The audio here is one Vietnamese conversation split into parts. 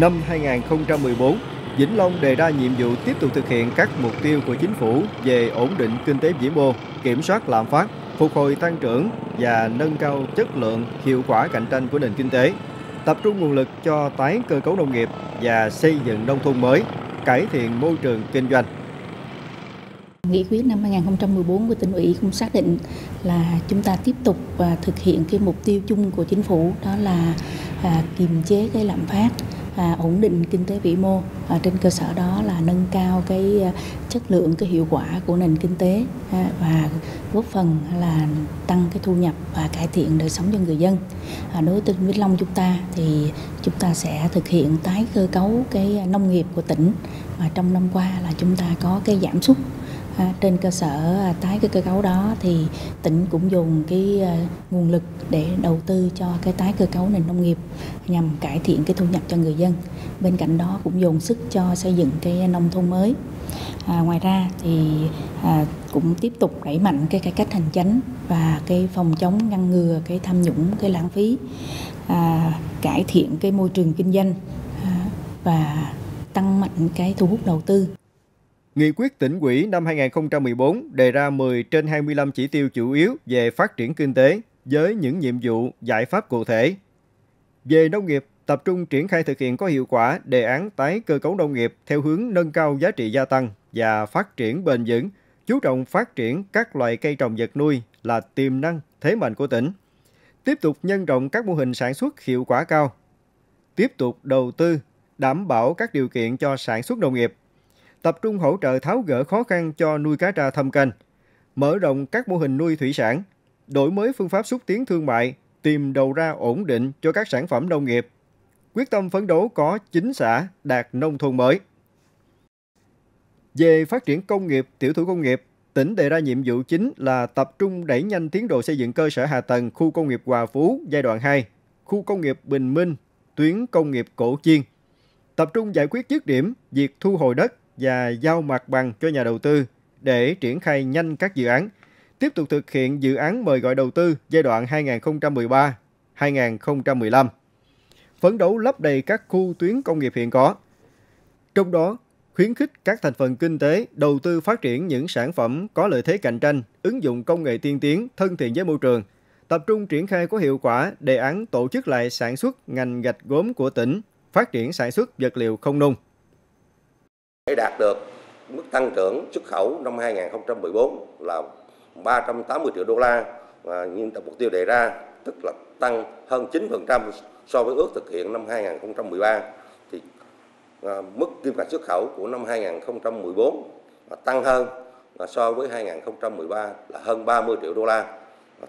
Năm 2014, Vĩnh Long đề ra nhiệm vụ tiếp tục thực hiện các mục tiêu của chính phủ về ổn định kinh tế vĩ mô, kiểm soát lạm phát, phục hồi tăng trưởng và nâng cao chất lượng, hiệu quả cạnh tranh của nền kinh tế, tập trung nguồn lực cho tái cơ cấu nông nghiệp và xây dựng nông thôn mới, cải thiện môi trường kinh doanh. Nghị quyết năm 2014 của tỉnh ủy cũng xác định là chúng ta tiếp tục và thực hiện cái mục tiêu chung của chính phủ đó là à, kiềm chế cái lạm phát à, ổn định kinh tế vĩ mô à, trên cơ sở đó là nâng cao cái à, chất lượng cái hiệu quả của nền kinh tế à, và góp phần là tăng cái thu nhập và cải thiện đời sống cho người dân. À, đối với tỉnh Vĩnh Long chúng ta thì chúng ta sẽ thực hiện tái cơ cấu cái nông nghiệp của tỉnh và trong năm qua là chúng ta có cái giảm sút À, trên cơ sở à, tái cái cơ cấu đó thì tỉnh cũng dùng cái à, nguồn lực để đầu tư cho cái tái cơ cấu nền nông nghiệp nhằm cải thiện cái thu nhập cho người dân. Bên cạnh đó cũng dùng sức cho xây dựng cái nông thôn mới. À, ngoài ra thì à, cũng tiếp tục đẩy mạnh cái cải cách hành chính và cái phòng chống ngăn ngừa cái tham nhũng cái lãng phí à, cải thiện cái môi trường kinh doanh à, và tăng mạnh cái thu hút đầu tư Nghị quyết tỉnh ủy năm 2014 đề ra 10 trên 25 chỉ tiêu chủ yếu về phát triển kinh tế với những nhiệm vụ, giải pháp cụ thể. Về nông nghiệp, tập trung triển khai thực hiện có hiệu quả đề án tái cơ cấu nông nghiệp theo hướng nâng cao giá trị gia tăng và phát triển bền vững, chú trọng phát triển các loại cây trồng vật nuôi là tiềm năng, thế mạnh của tỉnh. Tiếp tục nhân rộng các mô hình sản xuất hiệu quả cao. Tiếp tục đầu tư, đảm bảo các điều kiện cho sản xuất nông nghiệp, tập trung hỗ trợ tháo gỡ khó khăn cho nuôi cá tra thâm canh, mở rộng các mô hình nuôi thủy sản, đổi mới phương pháp xúc tiến thương mại, tìm đầu ra ổn định cho các sản phẩm nông nghiệp, quyết tâm phấn đấu có 9 xã đạt nông thôn mới. Về phát triển công nghiệp, tiểu thủ công nghiệp, tỉnh đề ra nhiệm vụ chính là tập trung đẩy nhanh tiến độ xây dựng cơ sở hạ tầng khu công nghiệp Hòa Phú giai đoạn 2, khu công nghiệp Bình Minh, tuyến công nghiệp Cổ Chiên. Tập trung giải quyết dứt điểm việc thu hồi đất, và giao mặt bằng cho nhà đầu tư để triển khai nhanh các dự án, tiếp tục thực hiện dự án mời gọi đầu tư giai đoạn 2013-2015. Phấn đấu lấp đầy các khu tuyến công nghiệp hiện có. Trong đó, khuyến khích các thành phần kinh tế đầu tư phát triển những sản phẩm có lợi thế cạnh tranh, ứng dụng công nghệ tiên tiến, thân thiện với môi trường, tập trung triển khai có hiệu quả đề án tổ chức lại sản xuất ngành gạch gốm của tỉnh, phát triển sản xuất vật liệu không nung. Để đạt được mức tăng trưởng xuất khẩu năm 2014 là 380 triệu đô la. Và như mục tiêu đề ra tức là tăng hơn 9% so với ước thực hiện năm 2013 thì à, mức kim ngạch xuất khẩu của năm 2014 tăng hơn à, so với 2013 là hơn 30 triệu đô la.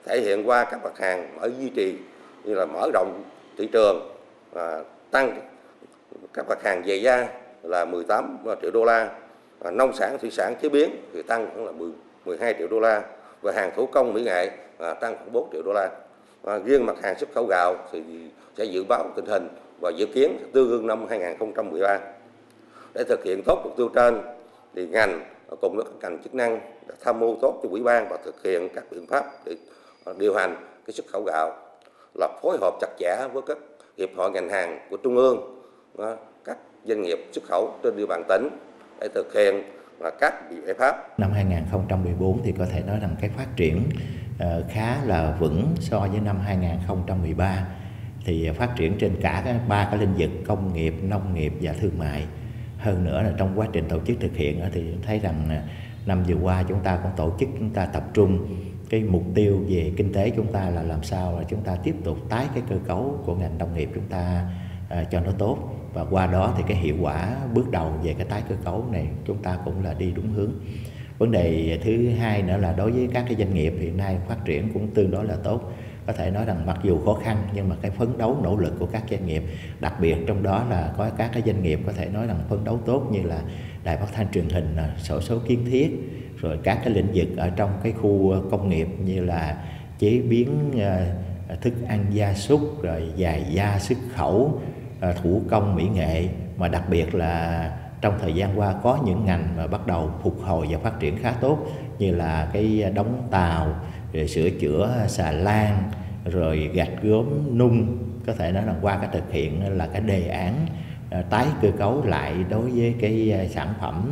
Thể hiện qua các mặt hàng ở duy trì như là mở rộng thị trường và tăng các mặt hàng giày da là 18 triệu đô la và nông sản thủy sản chế biến thì tăng khoảng là 10, 12 triệu đô la và hàng thủ công mỹ nghệ à, tăng khoảng 4 triệu đô la. Và riêng mặt hàng xuất khẩu gạo thì sẽ dự báo tình hình và dự kiến tương đương năm 2013 để thực hiện tốt mục tiêu trên thì ngành cùng với các ngành chức năng đã tham mưu tốt cho ủy ban và thực hiện các biện pháp để à, điều hành cái xuất khẩu gạo là phối hợp chặt chẽ với các hiệp hội ngành hàng của trung ương doanh nghiệp xuất khẩu trên địa bàn tỉnh để thực hiện là các biện pháp. Năm 2014 thì có thể nói rằng cái phát triển ờ, khá là vững so với năm 2013 thì phát triển trên cả ba cái lĩnh vực công nghiệp, nông nghiệp và thương mại. Hơn nữa là trong quá trình tổ chức thực hiện thì thấy rằng à, năm vừa qua chúng ta cũng tổ chức chúng ta tập trung cái mục tiêu về kinh tế chúng ta là làm sao là chúng ta tiếp tục tái cái cơ cấu của ngành nông nghiệp chúng ta à, cho nó tốt và qua đó thì cái hiệu quả bước đầu về cái tái cơ cấu này chúng ta cũng là đi đúng hướng. Vấn đề thứ hai nữa là đối với các cái doanh nghiệp hiện nay phát triển cũng tương đối là tốt. Có thể nói rằng mặc dù khó khăn, nhưng mà cái phấn đấu nỗ lực của các doanh nghiệp, đặc biệt trong đó là có các cái doanh nghiệp có thể nói rằng phấn đấu tốt như là đài phát thanh truyền hình à, sổ số kiến thiết, rồi các cái lĩnh vực ở trong cái khu công nghiệp như là chế biến à, thức ăn gia súc, rồi dài da, xuất khẩu À, thủ công mỹ nghệ, mà đặc biệt là trong thời gian qua có những ngành mà bắt đầu phục hồi và phát triển khá tốt, như là cái đóng tàu, rồi sửa chữa xà lan, rồi gạch gốm nung, có thể nói là qua cái thực hiện là cái đề án à, tái cơ cấu lại đối với cái à, sản phẩm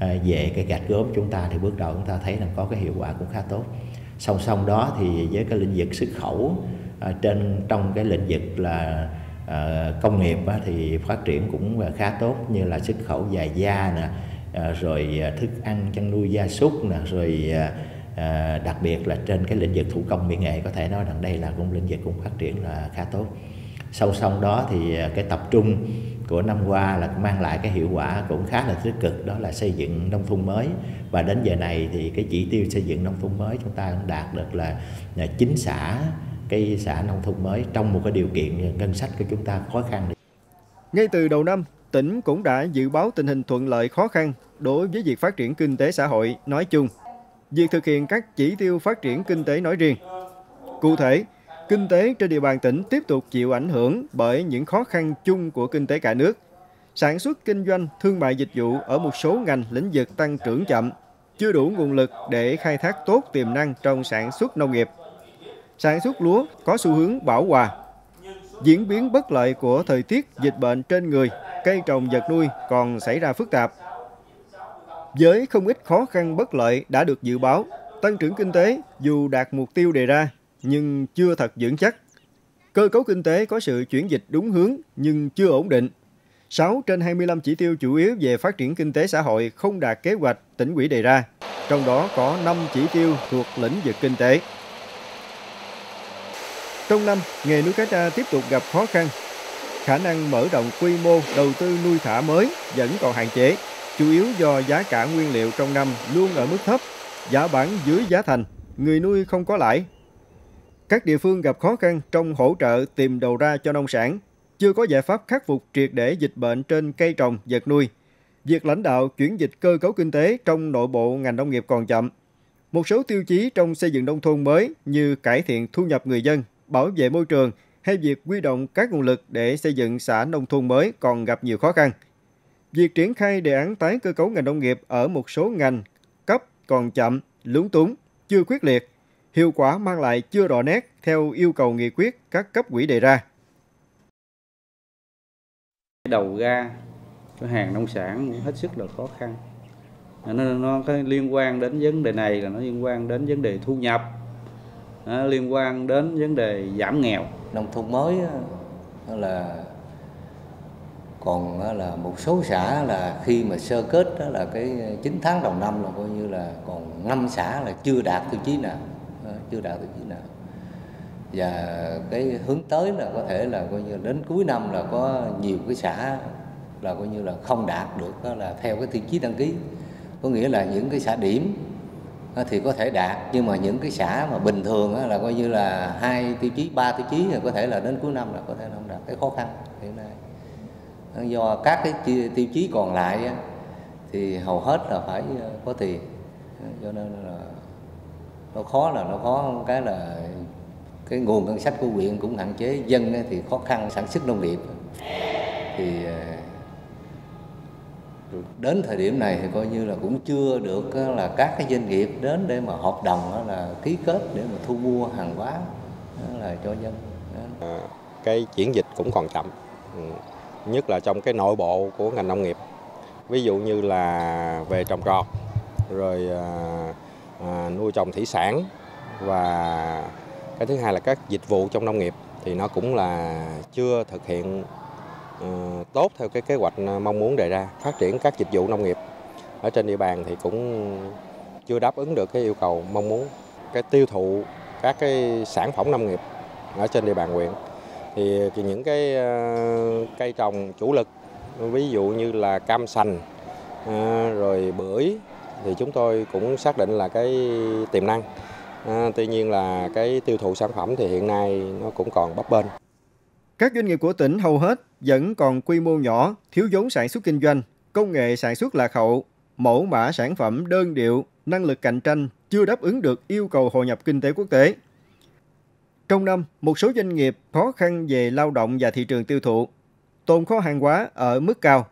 về cái gạch gốm chúng ta thì bước đầu chúng ta thấy là có cái hiệu quả cũng khá tốt. Song song đó thì với cái lĩnh vực xuất khẩu trên, trong cái lĩnh vực là Ờ, công nghiệp thì phát triển cũng khá tốt như là xuất khẩu dài da nè ờ, rồi ờ, thức ăn chăn nuôi gia súc nè rồi đặc biệt là trên cái lĩnh vực thủ công mỹ nghệ có thể nói rằng đây là cũng lĩnh vực cũng phát triển là khá tốt. Song song đó thì cái tập trung của năm qua là mang lại cái hiệu quả cũng khá là tích cực đó là xây dựng nông thôn mới. Và đến giờ này thì cái chỉ tiêu xây dựng nông thôn mới chúng ta cũng đạt được là, là chính xã cái xã nông thôn mới trong một cái điều kiện ngân sách của chúng ta khó khăn. Ngay từ đầu năm, tỉnh cũng đã dự báo tình hình thuận lợi khó khăn đối với việc phát triển kinh tế xã hội nói chung việc thực hiện các chỉ tiêu phát triển kinh tế nói riêng. Cụ thể, kinh tế trên địa bàn tỉnh tiếp tục chịu ảnh hưởng bởi những khó khăn chung của kinh tế cả nước. Sản xuất kinh doanh, thương mại dịch vụ ở một số ngành lĩnh vực tăng trưởng chậm, chưa đủ nguồn lực để khai thác tốt tiềm năng trong sản xuất nông nghiệp. Sản xuất lúa có xu hướng bảo hòa. Diễn biến bất lợi của thời tiết, dịch bệnh trên người, cây trồng vật nuôi còn xảy ra phức tạp, với không ít khó khăn bất lợi đã được dự báo, tăng trưởng kinh tế dù đạt mục tiêu đề ra nhưng chưa thật vững chắc. Cơ cấu kinh tế có sự chuyển dịch đúng hướng nhưng chưa ổn định. 6 trên 25 chỉ tiêu chủ yếu về phát triển kinh tế xã hội không đạt kế hoạch tỉnh ủy đề ra, trong đó có 5 chỉ tiêu thuộc lĩnh vực kinh tế. Trong năm, nghề nuôi cá tra tiếp tục gặp khó khăn. Khả năng mở rộng quy mô đầu tư nuôi thả mới vẫn còn hạn chế chủ yếu do giá cả nguyên liệu trong năm luôn ở mức thấp, giá bán dưới giá thành, người nuôi không có lãi. Các địa phương gặp khó khăn trong hỗ trợ tìm đầu ra cho nông sản, chưa có giải pháp khắc phục triệt để dịch bệnh trên cây trồng, vật nuôi. Việc lãnh đạo chuyển dịch cơ cấu kinh tế trong nội bộ ngành nông nghiệp còn chậm. Một số tiêu chí trong xây dựng nông thôn mới như cải thiện thu nhập người dân, bảo vệ môi trường hay việc quy động các nguồn lực để xây dựng xã nông thôn mới còn gặp nhiều khó khăn – Việc triển khai đề án tái cơ cấu ngành nông nghiệp ở một số ngành cấp còn chậm, lúng túng, chưa quyết liệt, hiệu quả mang lại chưa rõ nét theo yêu cầu nghị quyết các cấp quỹ đề ra. Đầu ra cái hàng nông sản hết sức là khó khăn. Nó, nó cái liên quan đến vấn đề này là nó liên quan đến vấn đề thu nhập, nó liên quan đến vấn đề giảm nghèo. Nông thôn mới là còn là một số xã là khi mà sơ kết đó là cái 9 tháng đầu năm là coi như là còn năm xã là chưa đạt tiêu chí nào. Chưa đạt tiêu chí nào. Và cái hướng tới là có thể là coi như đến cuối năm là có nhiều cái xã là coi như là không đạt được đó là theo cái tiêu chí đăng ký. Có nghĩa là những cái xã điểm Ờ, thì có thể đạt, nhưng mà những cái xã mà bình thường là coi như là hai tiêu chí, ba tiêu chí thì có thể là đến cuối năm là có thể không đạt. Cái khó khăn hiện nay. Ờ, do các cái tiêu chí còn lại thì hầu hết là phải ờ, có tiền. Cho nên là nó khó là nó khó cái là cái nguồn ngân sách của huyện cũng hạn chế. Dân thì khó khăn, sản xuất nông nghiệp. Thì đến thời điểm này thì coi như là cũng chưa được là các cái doanh nghiệp đến để mà hợp đồng là ký kết để mà thu mua hàng hóa là cho dân. À, cái chuyển dịch cũng còn chậm ừ, nhất là trong cái nội bộ của ngành nông nghiệp. Ví dụ như là về trồng trọt rồi à, à, nuôi trồng thủy sản và cái thứ hai là các dịch vụ trong nông nghiệp thì nó cũng là chưa thực hiện Ừ, tốt theo cái kế hoạch à, mong muốn đề ra phát triển các dịch vụ nông nghiệp. Ở trên địa bàn thì cũng chưa đáp ứng được cái yêu cầu mong muốn cái tiêu thụ các cái sản phẩm nông nghiệp ở trên địa bàn huyện. Thì, thì những cái à, cây trồng chủ lực ví dụ như là cam sành à, rồi bưởi thì chúng tôi cũng xác định là cái tiềm năng. À, tuy nhiên là cái tiêu thụ sản phẩm thì hiện nay nó cũng còn bấp bênh. Các doanh nghiệp của tỉnh hầu hết vẫn còn quy mô nhỏ, thiếu vốn sản xuất kinh doanh, công nghệ sản xuất lạc hậu, mẫu mã sản phẩm đơn điệu, năng lực cạnh tranh chưa đáp ứng được yêu cầu hội nhập kinh tế quốc tế. Trong năm, một số doanh nghiệp khó khăn về lao động và thị trường tiêu thụ, tồn kho hàng hóa ở mức cao.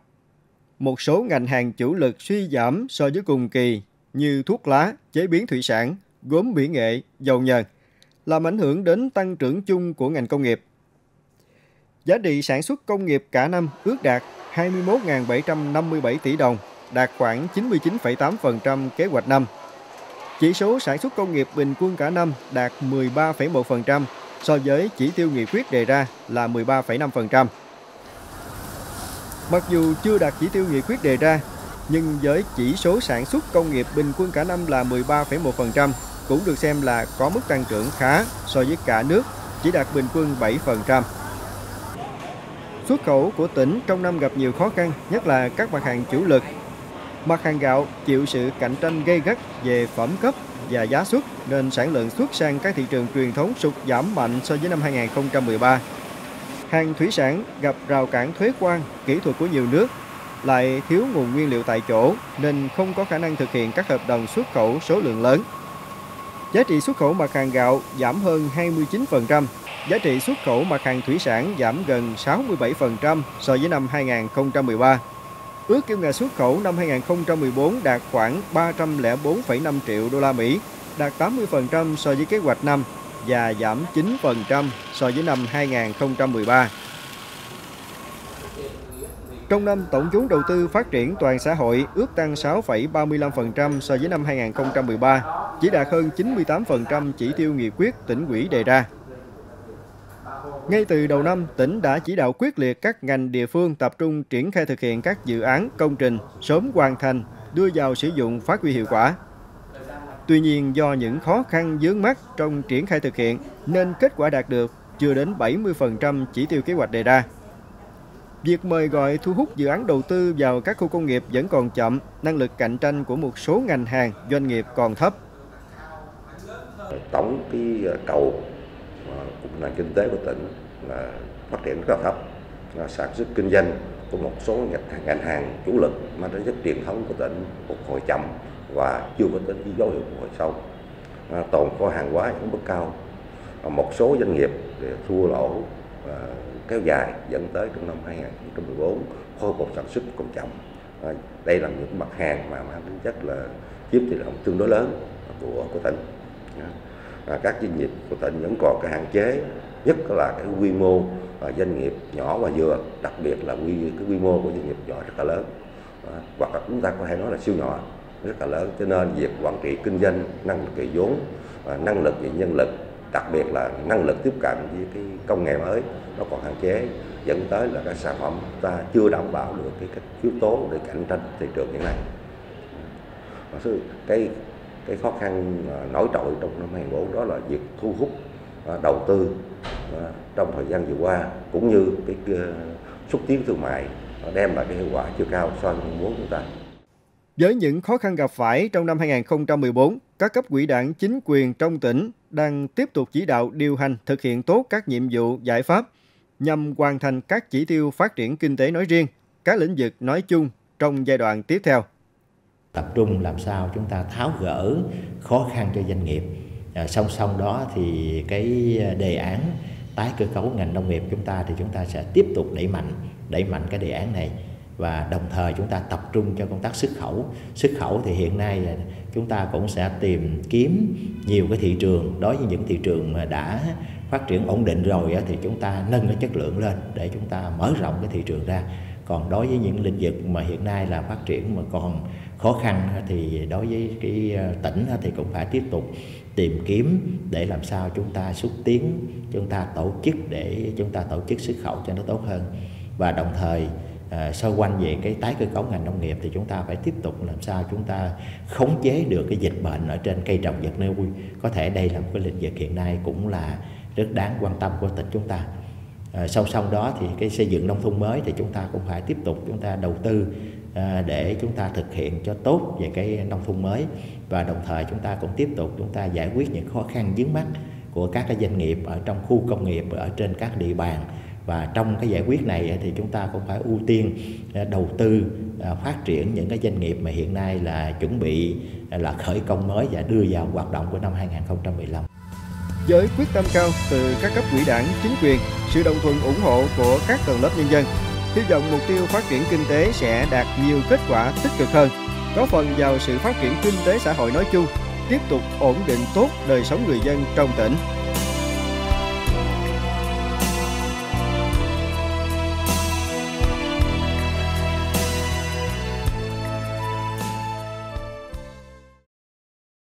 Một số ngành hàng chủ lực suy giảm so với cùng kỳ như thuốc lá, chế biến thủy sản, gốm mỹ nghệ, dầu nhờn, làm ảnh hưởng đến tăng trưởng chung của ngành công nghiệp. Giá trị sản xuất công nghiệp cả năm ước đạt 21.757 tỷ đồng, đạt khoảng 99,8% kế hoạch năm. Chỉ số sản xuất công nghiệp bình quân cả năm đạt 13,1% so với chỉ tiêu nghị quyết đề ra là 13,5%. Mặc dù chưa đạt chỉ tiêu nghị quyết đề ra, nhưng với chỉ số sản xuất công nghiệp bình quân cả năm là 13,1% cũng được xem là có mức tăng trưởng khá so với cả nước, chỉ đạt bình quân 7%. Xuất khẩu của tỉnh trong năm gặp nhiều khó khăn, nhất là các mặt hàng chủ lực. Mặt hàng gạo chịu sự cạnh tranh gây gắt về phẩm cấp và giá xuất nên sản lượng xuất sang các thị trường truyền thống sụt giảm mạnh so với năm 2013. Hàng thủy sản gặp rào cản thuế quan, kỹ thuật của nhiều nước, lại thiếu nguồn nguyên liệu tại chỗ nên không có khả năng thực hiện các hợp đồng xuất khẩu số lượng lớn. Giá trị xuất khẩu mặt hàng gạo giảm hơn 29%, giá trị xuất khẩu mặt hàng thủy sản giảm gần 67% so với năm 2013. Ước kim ngạch xuất khẩu năm 2014 đạt khoảng 304,5 triệu đô la Mỹ, đạt 80% so với kế hoạch năm và giảm 9% so với năm 2013. Trong năm, tổng vốn đầu tư phát triển toàn xã hội ước tăng 6,35% so với năm 2013, chỉ đạt hơn 98% chỉ tiêu nghị quyết tỉnh ủy đề ra. Ngay từ đầu năm, tỉnh đã chỉ đạo quyết liệt các ngành địa phương tập trung triển khai thực hiện các dự án, công trình sớm hoàn thành, đưa vào sử dụng phát huy hiệu quả. Tuy nhiên, do những khó khăn vướng mắt trong triển khai thực hiện, nên kết quả đạt được chưa đến 70% chỉ tiêu kế hoạch đề ra. Việc mời gọi thu hút dự án đầu tư vào các khu công nghiệp vẫn còn chậm, năng lực cạnh tranh của một số ngành hàng, doanh nghiệp còn thấp. Tổng cái cầu của nền kinh tế của tỉnh là phát triển rất là thấp, sản xuất kinh doanh của một số ngành hàng chủ lực mang tính chất truyền thống của tỉnh phục hồi chậm và chưa có tính dấu hiệu phục hồi sâu. À, tồn kho hàng hóa ở mức cao, một số doanh nghiệp thua lỗ à, kéo dài dẫn tới trong năm 2014 khôi phục sản xuất còn chậm. À, đây là những mặt hàng mà mang tính chất là chiếm tỷ trọng tương đối lớn của của tỉnh. À. À, các doanh nghiệp của tỉnh vẫn còn cái hạn chế nhất là cái quy mô à, doanh nghiệp nhỏ và vừa, đặc biệt là quy cái quy mô của doanh nghiệp nhỏ rất là lớn. À, hoặc là chúng ta có thể nói là siêu nhỏ rất là lớn cho nên việc quản trị kinh doanh năng lực về vốn à, năng lực về nhân lực đặc biệt là năng lực tiếp cận với cái công nghệ mới nó còn hạn chế dẫn tới là các sản phẩm ta chưa đảm bảo được cái, cái yếu tố để cạnh tranh thị trường hiện nay à, cái cái khó khăn nổi trội trong năm 2014 đó là việc thu hút à, đầu tư à, trong thời gian vừa qua cũng như cái, cái xúc tiến thương mại à, đem lại cái hiệu quả chưa cao so với mong muốn chúng ta. Với những khó khăn gặp phải trong năm 2014, các cấp quỹ đảng chính quyền trong tỉnh đang tiếp tục chỉ đạo điều hành thực hiện tốt các nhiệm vụ giải pháp nhằm hoàn thành các chỉ tiêu phát triển kinh tế nói riêng, các lĩnh vực nói chung trong giai đoạn tiếp theo. Tập trung làm sao chúng ta tháo gỡ khó khăn cho doanh nghiệp. À, song song đó thì cái đề án tái cơ cấu ngành nông nghiệp chúng ta thì chúng ta sẽ tiếp tục đẩy mạnh đẩy mạnh cái đề án này. Và đồng thời chúng ta tập trung cho công tác xuất khẩu. Xuất khẩu thì hiện nay chúng ta cũng sẽ tìm kiếm nhiều cái thị trường. Đối với những thị trường mà đã phát triển ổn định rồi thì chúng ta nâng cái chất lượng lên để chúng ta mở rộng cái thị trường ra. Còn đối với những lĩnh vực mà hiện nay là phát triển mà còn khó khăn thì đối với cái ờ, tỉnh thì cũng phải tiếp tục tìm kiếm để làm sao chúng ta xúc tiến chúng ta tổ chức để chúng ta tổ chức xuất khẩu cho nó tốt hơn. Và đồng thời à, xoay quanh về cái tái cơ cấu ngành nông nghiệp thì chúng ta phải tiếp tục làm sao chúng ta khống chế được cái dịch bệnh ở trên cây trồng vật nuôi. Có thể đây là một cái lĩnh vực hiện nay cũng là rất đáng quan tâm của tỉnh chúng ta. À, song song đó thì cái xây dựng nông thôn mới thì chúng ta cũng phải tiếp tục chúng ta đầu tư À, để chúng ta thực hiện cho tốt về cái nông thôn mới và đồng thời chúng ta cũng tiếp tục chúng ta giải quyết những khó khăn vướng mắt của các cái doanh nghiệp ở trong khu công nghiệp ở trên các địa bàn và trong cái giải quyết này thì chúng ta cũng phải ưu tiên à, đầu tư à, phát triển những cái doanh nghiệp mà hiện nay là chuẩn bị là khởi công mới và đưa vào hoạt động của năm 2015. Với quyết tâm cao từ các cấp ủy đảng, chính quyền, sự đồng thuận ủng hộ của các tầng lớp nhân dân, hy vọng mục tiêu phát triển kinh tế sẽ đạt nhiều kết quả tích cực hơn, có phần vào sự phát triển kinh tế xã hội nói chung, tiếp tục ổn định tốt đời sống người dân trong tỉnh.